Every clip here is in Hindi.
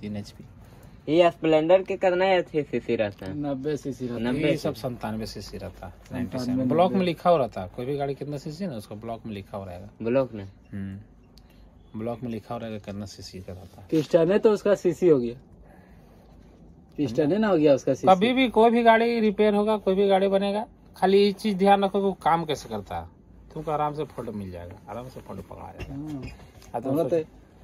तीन एच पी ये स्प्लेंडर के कितना अच्छे सीसी रहता है? नब्बे सीसी रहता है। नब्बे ये सब संतानवे सीसी रहता है। 97 ब्लॉक में लिखा हो रहता है। कोई भी गाड़ी कितना सीसी है ना उसका ब्लॉक में लिखा हुआ रहेगा। ब्लॉक में? हम्म। ब्लॉक में लिखा हुआ रहेगा कितना सीसी का रहता है। पिस्टन है तो उसका सीसी हो गया। पिस्टन है ना हो गया उसका सीसी कभी भी कोई भी गाड़ी रिपेयर होगा कोई भी गाड़ी बनेगा खाली ये चीज़ ध्यान रखो कि वो काम कैसे करता है। तुमको आराम से फ़ोटो मिल जाएगा आराम से फ़ोटो पकड़ा जाएगा।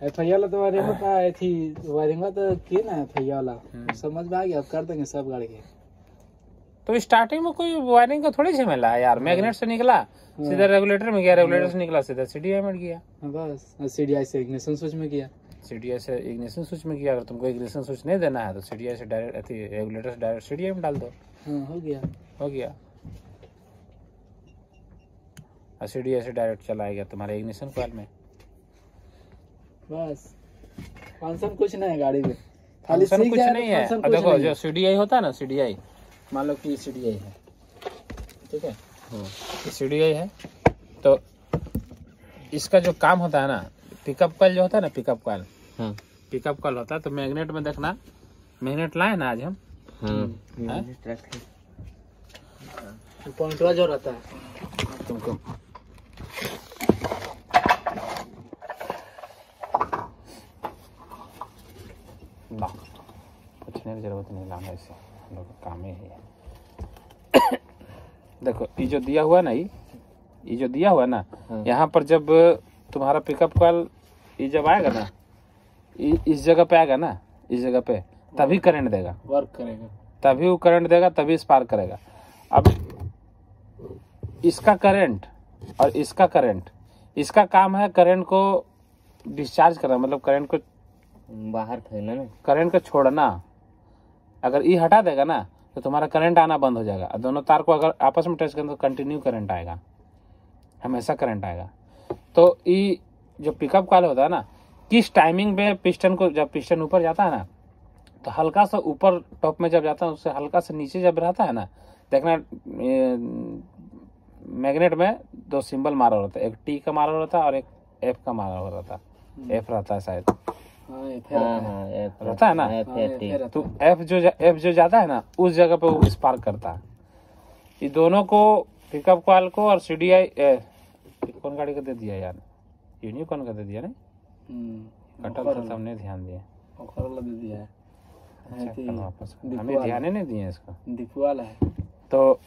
आ तुम तो एफ़ आई वाला तो वायरिंग है थी वायरिंग तो किए ना एफ़ आई वाला हम्म। समझ में आ गया अब कर देंगे सब गाड़ी के। तो स्टार्टिंग में कोई वायरिंग का थोड़ी झमेला है यार मैग्नेट से निकला सीधा रेगुलेटर में गया रेगुलेटर से निकला सीधा सीडीआई में गया। हाँ, बस सी डी आई से इग्निशन स्विच में किया। सीडीआई से इग्निशन स्विच में किया अगर तुमको इग्निशन स्विच नहीं देना है तो सीडीआई से डायरेक्ट अथी रेगुलेटर से डायरेक्ट सीडीआई में डाल दो। हाँ हो गया। हो गया। सीडीआई से डायरेक्ट चला गया तुम्हारे इग्निशन कॉइल में। बस। फ़ंक्शन कुछ नहीं है गाड़ी में। खाली कुछ तो नहीं है। कुछ देखो जो सीडीआई होता है ना सीडीआई मान लो कि सीडीआई है। ठीक है? ये सीडीआई है। तो इसका जो काम होता है ना पिकअप कॉल जो होता है ना पिकअप कॉल हाँ। पिकअप कॉल होता है तो मैग्नेट में देखना। मैग्नेट लाए ना आज हम। हाँ। हाँ? जो रहता है। तुमको। पूछने की ज़रूरत नहीं लाना इसे हम लोग काम ही है देखो ये जो दिया हुआ ना ये जो दिया हुआ ना हाँ। यहाँ पर जब तुम्हारा पिकअप कॉल ये जब आएगा ना इस जगह पे आएगा ना इस जगह पे तभी करंट देगा। वर्क करेगा। तभी वो करंट देगा तभी स्पार्क करेगा। अब इसका करंट और इसका करंट इसका काम है करंट को डिस्चार्ज करना मतलब करंट को बाहर फेंकना ना। करंट को छोड़ना। अगर ये हटा देगा ना तो तुम्हारा करंट आना बंद हो जाएगा। दोनों तार को अगर आपस में टच करें तो कंटिन्यू करंट आएगा। हमेशा करंट आएगा। तो ये जो पिकअप कॉल होता है ना किस टाइमिंग पे पिस्टन को जब पिस्टन ऊपर जाता है ना तो हल्का सा ऊपर टॉप में जब जाता है उससे हल्का सा नीचे जब रहता है ना देखना मैग्नेट में दो सिंबल मारा होता है। एक टी का मारा होता है और एक एफ़ का मारा होता है। एफ़ रहता है शायद। हाँ हाँ हाँ रहता है ना? तो एफ़ जो एफ़ जो जाता है ना उस जगह पे वो स्पार्क करता है। ये दोनों को पिकअप कॉल को और सी डी आई कौन गाड़ी का दे दिया यार? यूनिकॉर्न का दे दिया नहीं? हम्म, कटल तब ध्यान वाला दे दिया है। अच्छा, वापस। हमें ध्यान ही नहीं दिए इसको। दीपू वाला है तो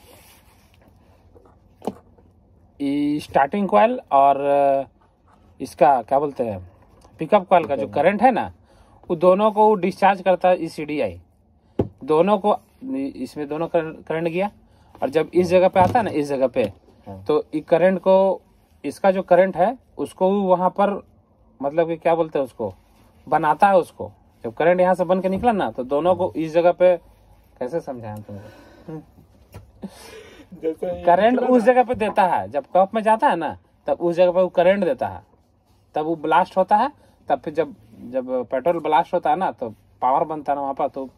स्टार्टिंग और इसका क्या बोलते हैं? पिकअप कॉल का जो करंट है ना वो दोनों को डिस्चार्ज करता है सी डी आई दोनों को इसमें दोनों करंट गया। और जब इस जगह पे आता है ना इस जगह पे हाँ। तो ये करंट को इसका जो करंट है उसको वहाँ पर मतलब कि क्या बोलते हैं उसको बनाता है उसको। जब करंट यहाँ से बन के निकला ना तो दोनों को इस जगह पे कैसे समझाएँ तुमको करंट उस जगह पे देता है। जब टॉप में जाता है ना तब उस जगह पे वो करंट देता है। तब वो ब्लास्ट होता है तब फिर जब जब पेट्रोल ब्लास्ट होता है ना तो पावर बनता है ना वहाँ पर तो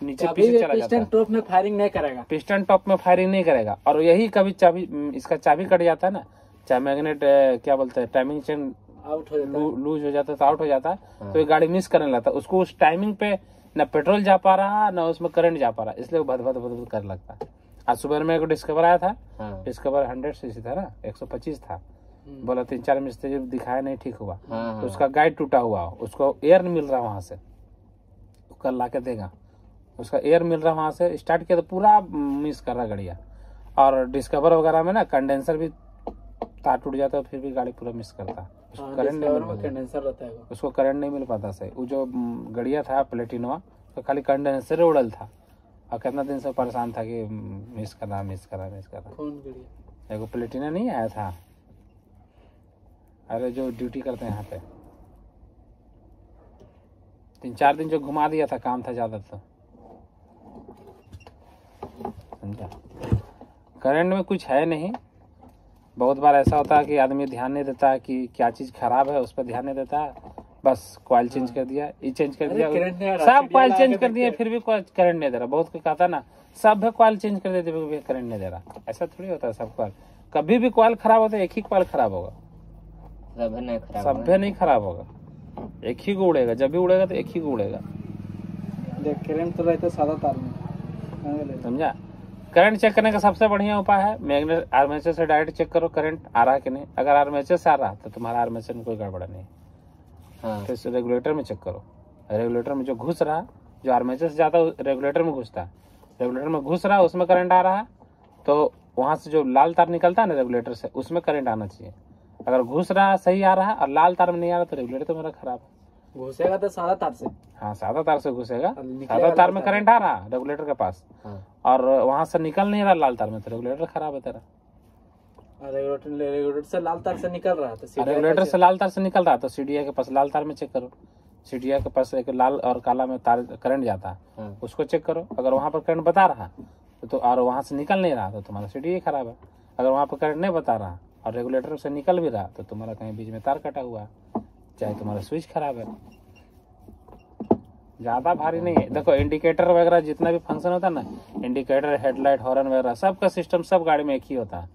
नीचे कभी पीछे चला जाता पिस्टन है। टॉप में फायरिंग नहीं करेगा। पिस्टन टॉप में फायरिंग नहीं करेगा। और यही कभी चाबी इसका चाबी कट जाता है ना चाहे मैग्नेट क्या बोलते हैं टाइमिंग चेन आउट हो जाता है। लूज हो जाता है तो आउट हो जाता है तो ये गाड़ी मिस करने लगता है। उसको उस टाइमिंग पे न पेट्रोल जा पा रहा न उसमें करंट जा पा रहा। इसलिए वो भद भद भद भद कर लगता है। आज सुबह में एक डिस्कवर आया था हाँ। डिस्कवर हंड्रेड सी था ना एक सौ पच्चीस था। बोला तीन चार मिस्त्री दिखाया नहीं ठीक हुआ हाँ, तो उसका गाइड टूटा हुआ उसको एयर नहीं मिल रहा वहाँ से। कल ला के देगा। उसका एयर मिल रहा वहाँ से स्टार्ट किया तो पूरा मिस कर रहा गड़िया। और डिस्कवर वगैरह में ना कंडेंसर भी तार टूट जाता है फिर भी गाड़ी पूरा मिस करता उसको हाँ, करंट नहीं मिल पाता। कंडेंसर रहता है। उसको करंट नहीं मिल पाता सही वो जो गड़िया था प्लेटिनवा तो खाली कंडेंसर उड़ल था। और कितना दिन से परेशान था कि मिस कर रहा मिस कर। मिस कर एगो प्लेटिना नहीं आया था। अरे जो ड्यूटी करते हैं यहाँ पे। तीन चार दिन जो घुमा दिया था काम था ज़्यादा तो समझा? करंट में कुछ है नहीं। बहुत बार ऐसा होता है कि आदमी ध्यान नहीं देता है कि क्या चीज़ खराब है उस पर ध्यान नहीं देता। है बस कॉइल चेंज कर दिया ये चेंज कर दिया। सब कॉइल चेंज कर दिए फिर भी करंट नहीं दे रहा। बहुत कोई कहता ना सब है कॉइल चेंज कर देते करंट नहीं दे रहा। ऐसा थोड़ी होता है सब कॉल कभी भी कॉइल खराब होता है एक ही कॉइल खराब होगा। सब नहीं खराब सभ्य नहीं खराब होगा। एक ही को उड़ेगा जब भी उड़ेगा तो एक ही को उड़ेगा। करंट तो रहता सादा तार में। समझा करंट चेक करने का सबसे बढ़िया उपाय है मैग्नेट आर्मेचर से डायरेक्ट चेक करो करंट आ रहा है कि नहीं। अगर आर्मेचर से आ रहा तो तुम्हारा आर्मेचर में कोई गड़बड़ नहीं हाँ। फिर रेगुलेटर में चेक करो। रेगुलेटर में जो घुस रहा जो आर्मेचर से जाता है रेगुलेटर में घुसता है रेगुलेटर में घुस रहा उसमें करंट आ रहा है तो वहाँ से जो लाल तार निकलता है ना रेगुलेटर से उसमें करंट आना चाहिए। अगर घुस रहा सही आ रहा है और लाल तार में नहीं आ रहा तो रेगुलेटर तो मेरा खराब है। घुसेगा तो सादा तार से। हाँ सादा तार से घुसेगा। सादा तार में करंट आ रहा है रेगुलेटर के पास। हाँ। और वहाँ से निकल नहीं रहा लाल तार में तो रेगुलेटर खराब है तेरा। रेगुलेटर रेगुलेटर से लाल तार से निकल रहा था सीधा रेगुलेटर से लाल तार से निकल रहा तो सीडीआई के पास लाल तार में चेक करो। सीडीआई के पास एक लाल और काला में तार करंट जाता। है। हाँ उसको चेक करो। अगर वहाँ पर करंट बता रहा तो, तो और वहाँ से निकल नहीं रहा तो तुम्हारा सीडीआई खराब है। अगर वहाँ पर करंट नहीं बता रहा और रेगुलेटर से निकल भी रहा तो तुम्हारा कहीं बीच में तार कटा हुआ चाहे तुम्हारा स्विच खराब है। ज़्यादा भारी नहीं है। देखो इंडिकेटर वगैरह जितना भी फ़ंक्शन होता है ना इंडिकेटर हेडलाइट हॉर्न वगैरह सबका सिस्टम सब गाड़ी में एक ही होता है।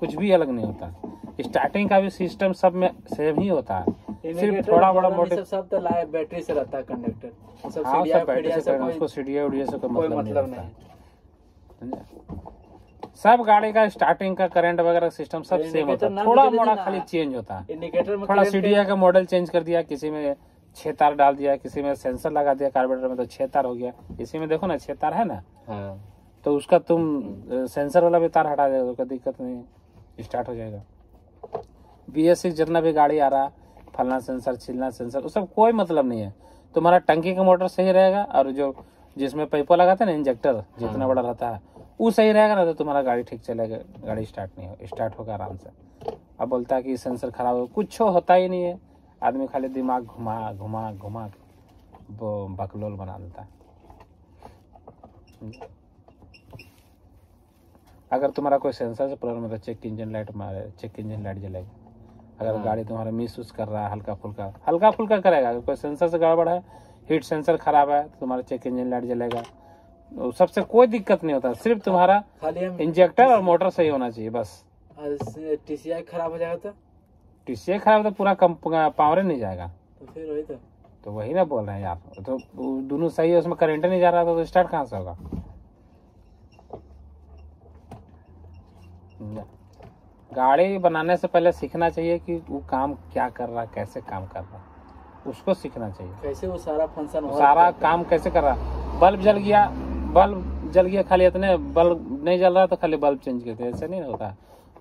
कुछ भी अलग नहीं होता। स्टार्टिंग का भी सिस्टम सब में सेम ही होता है। सिर्फ़ थोड़ा बड़ा वगैरह मोटे सब तो लाए बैटरी से रहता है कंडक्टर सब हाँ बैटरी से उसको उड़िए से कोई कोई मतलब नहीं मतलब रहता नहीं है। समझा? सब गाड़ी का स्टार्टिंग का करंट वगैरह सिस्टम सब सेम होता है। थोड़ा मोड़ा खाली चेंज होता है। इंडिकेटर थोड़ा सीडीए का मॉडल चेंज कर दिया किसी में छह तार डाल दिया किसी में सेंसर लगा दिया कार्बोरेटर में तो छह तार हो गया। इसी में देखो ना छह तार है ना? हाँ। तो उसका तुम सेंसर वाला भी तार हटा देगा तो कोई दिक्कत नहीं स्टार्ट हो जाएगा। बी एस सिक्स जितना भी गाड़ी आ रहा फलना सेंसर छिलना सेंसर उसका कोई मतलब नहीं है। तुम्हारा टंकी का मोटर सही रहेगा और जो जिसमें पाइपो लगाते हैं ना इंजेक्टर जितना हाँ। बड़ा रहता है वो सही रहेगा ना तो तुम्हारा गाड़ी ठीक चलेगा गाड़ी स्टार्ट नहीं हो स्टार्ट होगा आराम से। अब बोलता है कि सेंसर खराब हो कुछ हो, होता ही नहीं है। आदमी खाली दिमाग घुमा घुमा घुमा के वो बकलोल बना देता है। अगर तुम्हारा कोई सेंसर से प्रॉब्लम है तो चेक इंजन लाइट मारे चेक इंजन लाइट जलेगी। अगर हाँ। गाड़ी तुम्हारा मिस यूज़ कर रहा है हल्का फुल्का हल्का फुल्का करेगा। अगर कोई सेंसर से गड़बड़ है हीट सेंसर खराब है तो तुम्हारा चेक इंजन लाइट जलेगा। सबसे कोई दिक्कत नहीं होता सिर्फ़ तुम्हारा इंजेक्टर और मोटर सही होना चाहिए बस। टीसीआई खराब हो जाएगा तो? टीसीए खराब तो पूरा पावर नहीं जाएगा। तो फिर वही तो। तो वही ना बोल रहे हैं यार तो दोनों सही है उसमें करंट नहीं जा रहा था तो स्टार्ट कहाँ से होगा? गाड़ी बनाने से पहले सीखना चाहिए कि वो काम क्या कर रहा है कैसे काम कर रहा। उसको सीखना चाहिए। कैसे वो सारा फ़ंक्शन सारा काम कैसे कर रहा? बल्ब जल गया बल्ब जल गया खाली इतने बल्ब नहीं जल रहा तो खाली बल्ब चेंज करते ऐसे नहीं होता।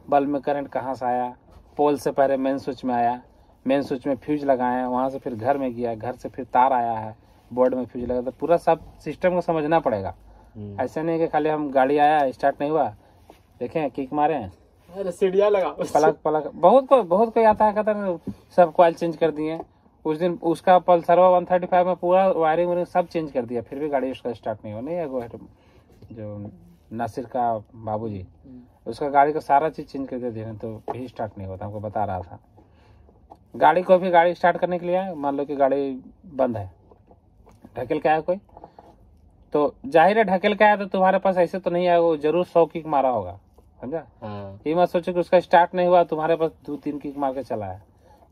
बल्ब में करंट कहाँ से आया? पोल से पहले मेन स्विच में आया। मेन स्विच में फ्यूज लगाए वहाँ से फिर घर में गया घर से फिर तार आया है बोर्ड में फ्यूज लगा तो पूरा सब सिस्टम को समझना पड़ेगा। हम्म, ऐसे नहीं कि खाली हम गाड़ी आया स्टार्ट नहीं हुआ। देखें किक मारे हैं। अरे सीढ़िया लगा पलक पलक बहुत को बहुत कोई आता है कहता सब कॉइल चेंज कर दिए। उस दिन उसका पल्सरवा वन थर्टी फाइव में पूरा वायरिंग वायरिंग सब चेंज कर दिया। फिर भी गाड़ी उसका स्टार्ट नहीं हुआ। नहीं है वो है जो नासिर का बाबूजी उसका गाड़ी का सारा चीज़ चेंज कर दिया धीरे। तो भी स्टार्ट नहीं होता हमको बता रहा था। गाड़ी को भी गाड़ी स्टार्ट करने के लिए मान लो कि गाड़ी बंद है। ढकेल के आया कोई? तो ज़ाहिर है ढकेल के आया तो तुम्हारे पास ऐसे तो नहीं आया। वो ज़रूर सौ किक मारा होगा। समझा? हाँ। ये मत सोचो कि उसका स्टार्ट नहीं हुआ तुम्हारे पास दो तीन किक मार के चला है।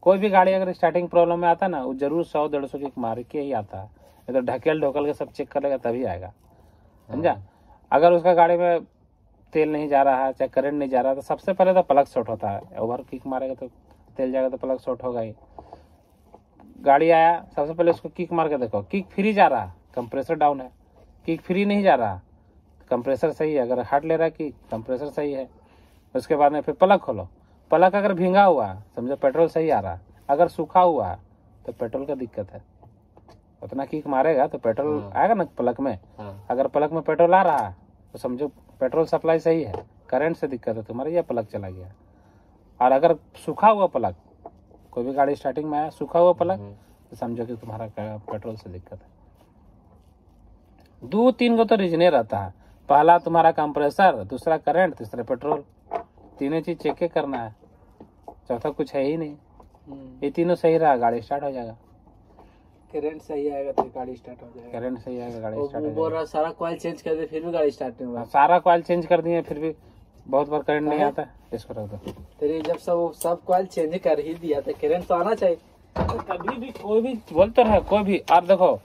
कोई भी गाड़ी अगर स्टार्टिंग प्रॉब्लम में आता ना वो ज़रूर सौ डेढ़ सौ किक मार के ही आता। है नहीं तो ढकेल ढोकल के सब चेक करेगा तभी आएगा। समझा? अगर उसका गाड़ी में तेल नहीं जा रहा है चाहे करंट नहीं जा रहा है तो सबसे पहले तो प्लग शॉर्ट होता है। ओवर किक मारेगा तो तेल जाएगा तो प्लग शॉर्ट होगा ही। गाड़ी आया सबसे पहले उसको किक मार के देखो। किक फ्री जा रहा कंप्रेसर डाउन है। किक फ्री नहीं जा रहा कंप्रेसर सही है। अगर हार्ट ले रहा है कि कंप्रेसर सही है। उसके बाद में फिर प्लग खोलो। पलक अगर भींगा हुआ समझो पेट्रोल सही आ रहा अगर सूखा हुआ तो पेट्रोल का दिक्कत है। उतना किक मारेगा तो पेट्रोल हाँ। आएगा ना पलक में। हाँ। अगर पलक में पेट्रोल आ रहा है तो समझो पेट्रोल सप्लाई सही है करंट से दिक्कत है तुम्हारा ये पलक चला गया। और अगर सूखा हुआ पलक कोई भी गाड़ी स्टार्टिंग में आया सूखा हुआ पलक हम्म, तो समझो कि तुम्हारा पेट्रोल से दिक्कत है। दो तीन गो तो रीजने रहता है। पहला तुम्हारा कंप्रेसर दूसरा करंट तीसरा पेट्रोल। तीनों चीज़ चेक करना है। चौथा कुछ है ही नहीं। ये तीनों सही रहा गाड़ी स्टार्ट हो जाएगा। करंट सही आएगा तो गाड़ी स्टार्ट हो जाएगा। करंट सही आएगा गाड़ी स्टार्ट हो जाएगा रहा सारा कॉइल चेंज कर दे फिर भी गाड़ी स्टार्ट नहीं हुआ। हाँ, सारा कॉइल चेंज कर दिए फिर भी बहुत बार करंट नहीं आता। इसको रख दो। तेरी जब सब सब कॉइल चेंज कर ही दिया तो करंट तो आना चाहिए। कभी भी कोई भी बोलते रहे कोई भी। और देखो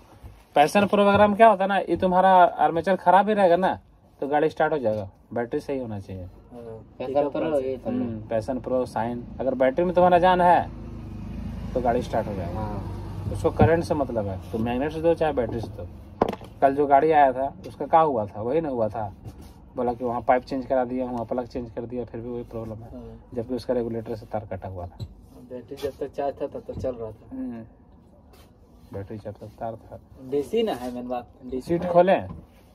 पैसन प्रो वगैरह में क्या होता है ना ये तुम्हारा आर्मेचर खराब ही रहेगा ना। तो गाड़ी स्टार्ट हो जाएगा। बैटरी सही होना चाहिए। हम्म, पैसन प्रो साइन अगर बैटरी में तुम्हारा जान है तो गाड़ी स्टार्ट हो जाएगा। हाँ। उसको करंट से मतलब है। तो मैग्नेट से दो चाहे बैटरी से दो। कल जो गाड़ी आया था उसका क्या हुआ था? वही ना हुआ था। बोला कि वहाँ पाइप चेंज करा दिया वहाँ प्लग चेंज कर दिया फिर भी वही प्रॉब्लम है। हाँ। जबकि उसका रेगुलेटर से तार कटा हुआ था। बैटरी जब तक चार्ज था तब तक चल रहा था। बैटरी जब तक तार था। डीसी ना है मेन बात। डीसी खोले?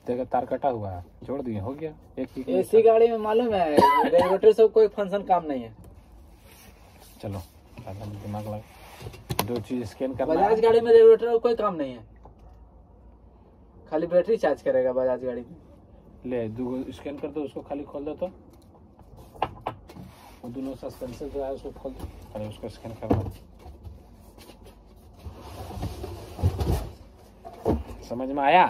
देखा तार कटा हुआ है। जोड़ दिए हो गया। एक ही एसी गाड़ी में मालूम है रेगुलेटर से कोई फ़ंक्शन काम नहीं है। चलो दिमाग लगा। दो चीज़ स्कैन करना बजाज गाड़ी में रेगुलेटर का कोई काम नहीं है। खाली बैटरी चार्ज करेगा बजाज गाड़ी में। ले दो स्कैन कर दो उसको खाली खोल दो तो। वो दोनों सस्पेंसर जो है उसको खोल दो। अरे उसको स्कैन करना समझ में आया?